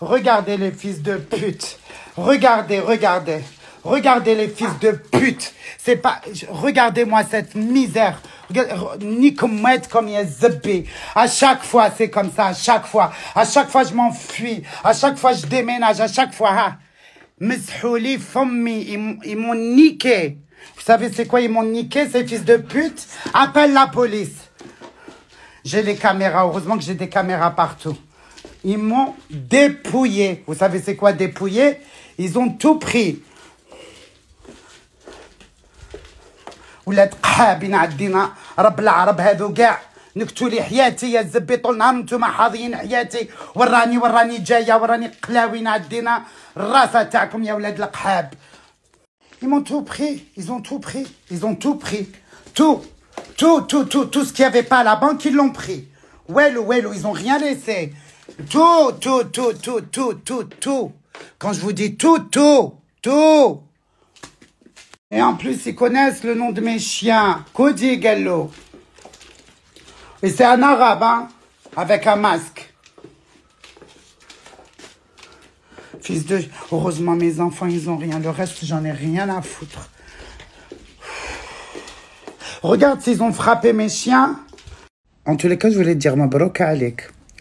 Regardez les fils de pute. Regardez, regardez. Regardez les fils de pute. C'est pas. Regardez-moi cette misère. Ni comme comme il est À chaque fois, c'est comme ça. À chaque fois. À chaque fois, je m'enfuis. À chaque fois, je déménage. À chaque fois. Hein. Ils m'ont niqué. Vous savez, c'est quoi Ils m'ont niqué, ces fils de pute? Appelle la police. J'ai les caméras. Heureusement que j'ai des caméras partout. Ils m'ont dépouillé. Vous savez, c'est quoi dépouillé Ils ont tout pris. ولاد قحابين عدينا رب العرب هذو كاع نكتوا لي حياتي يا الزبي طول نهار نتوما حاضيين حياتي وراني وراني جايه وراني قلاوين عدينا الراسه تاعكم يا ولاد القحاب Ils m'ont tout pris, ils ont tout pris, ils ont tout pris. Tout, tout, tout, tout, tout ce qu'il n'y avait pas à la banque, ils l'ont pris. Wello, wello, ils n'ont rien laissé. Tout, tout, tout, tout, tout, tout, tout. Quand je vous dis tout, tout, tout. Et en plus, ils connaissent le nom de mes chiens. Cody Gallo. Et c'est un arabe, hein, avec un masque. Fils de... Heureusement, mes enfants, ils ont rien. Le reste, j'en ai rien à foutre. Regarde s'ils ont frappé mes chiens. En tous les cas, je voulais dire, Mabrouk Alik.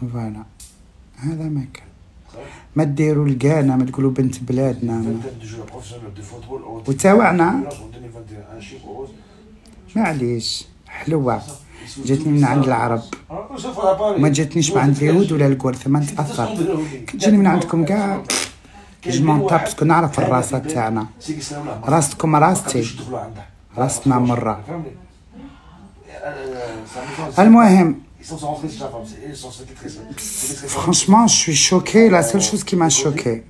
فوالا. هذا ما كان. ما ديروا القانا ما تقولوا بنت بلادنا. وتاوعنا. معليش. حلوة. جاتني من عند العرب. ما جاتنيش من عند اليهود ولا الكورث ما نتاثر كتجيني من عندكم كاع جمون باسكو نعرف الراسة تاعنا راستكم راستي راستنا مرة المهم Franchement, je suis choqué. La seule chose qui m'a choqué,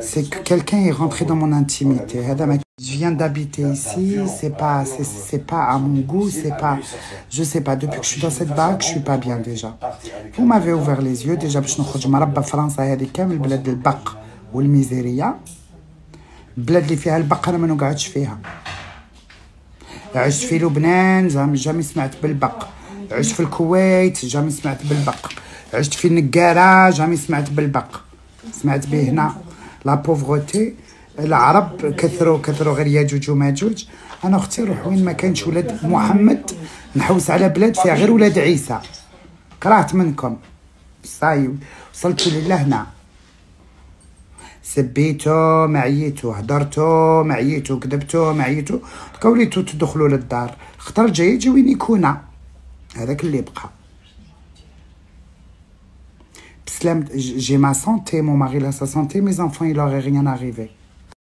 c'est que quelqu'un est rentré dans mon intimité. Je viens d'habiter ici, c'est pas, c'est pas à mon goût, c'est pas, je sais pas. Depuis que je suis dans cette bague, je suis pas bien déjà. Vous m'avez ouvert les yeux déjà. باش نخرج مربى فرنسا هذه كامل بلاد البق والميزيريا بلاد اللي فيها البق انا ما نقعدش فيها عشت في لبنان جامي سمعت بالبق عشت في الكويت جامي سمعت بالبق. عشت في النقارة جامي سمعت بالبق. سمعت به هنا. لا بوفغوتي. العرب كثروا كثروا غير ياجوج وماجوج أنا أختي نروح وين ما كانش ولاد محمد نحوس على بلاد فيها غير ولاد عيسى. كرهت منكم. صاي وصلت لله هنا. سبيتو معيتو هدرتو معيتو كذبتو معيتو. وليتو تدخلوا للدار. خطر جاي يجي وين يكون. هذاك اللي بقى بسلام جي ما سونتي مون ماري لا سا سونتي مي زانفون il leur est rien arrivé